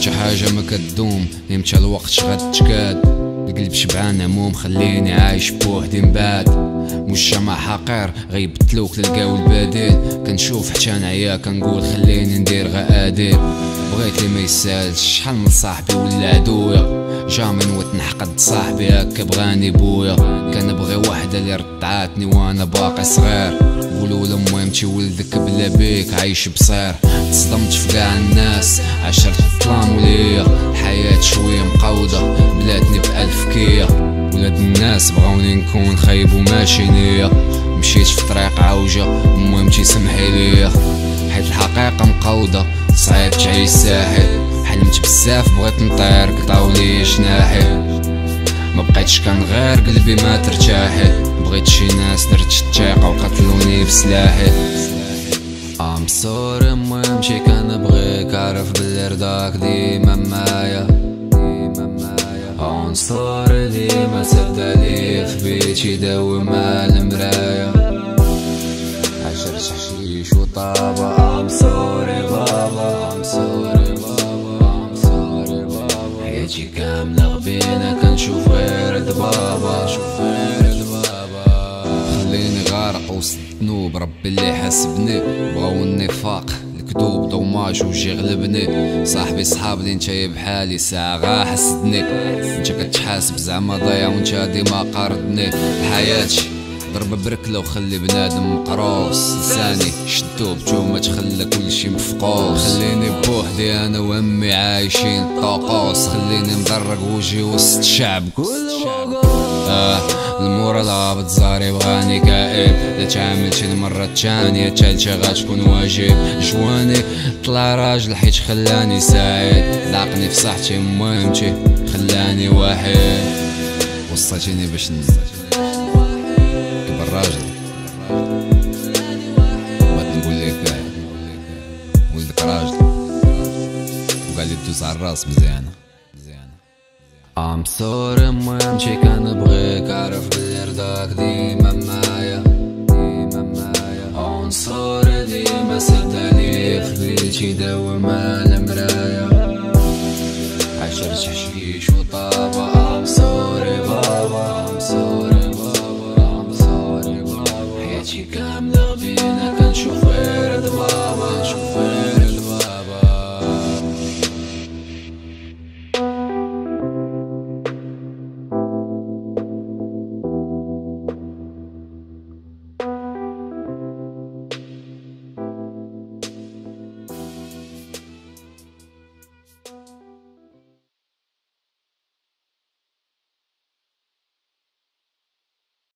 شي حاجة ما كدوم يمشى الوقت شغاد تكاد القلب شبعان هموم خليني عايش بوحدي مبعد مجتمع حقير غيبدلوك تلقاو البديل. كنشوف حتى نعيا كنقول خليني ندير غادي بغيت لي ما يسالش شحال من صاحبي ولا عدويا jamais نويت نحقد صاحبي هكا بغاني بويا. كنبغي وحدة اللي رضعاتني وأنا باقي صغير. قولوا لميمتي ولدك بلا بيك عايش بصير. تصدمت في قاع الناس عشرة الظلام وليا. الحياة شوية مقودة. الناس بغاوني نكون خايب وماشي نية مشيت في طريق عوجة مهمتي سمحي ليا حيت الحقيقة مقودة صعيب تعيش ساحل حلمت بزاف بغيت نطير قطعو لي جناحي ما بقيتش كنغير قلبي ما ترتاحي بغيت شي ناس درت الثقة وقتلوني بسلاحي I'm sorry المهم شي كنبغيك عارف بلي رضاك ديما معايا. معايا عنصري ديما سد لي في بيتي داوي مع المرايا عشرت حشيش وطابة I'm sorry بابا I'm sorry بابا I'm sorry بابا حياتي كاملة غبينة كنشوف غير دبابة شوف غير دبابة خليني غارق وسط الذنوب ربي اللي حاسبني بغاو النفاق دوماج وجي غلبني صاحبي صحاب اللي نتايا بحالي ساعة غا حسدني انت كتحاسب زعما ضيع وانت ديما قاردني. حياتي ضرب بركلة وخلي بنادم مقروص لساني. شدو بتومة تخلى كلشي مفقوس. خليني بوحدي أنا وأمي عايشين طاقوس. خليني مدرق وجهي وسط الشعب كله آه. المورا لعبت زاري بغاني كئيب لا تعامل شي المرة التانية التالتة غتكون واجب. جواني طلع راجل حيت خلاني سعيد لاقني في صحتي مهمتي خلاني وحيد وصلتيني باش نزل كبر راجل. بغيت نقول لك ولدك راجل. وقال لي دوز على الراس ام سوري المهم شي كنبغيك عليا في بيتي داوم على المرايا عشرت حشيش وطابة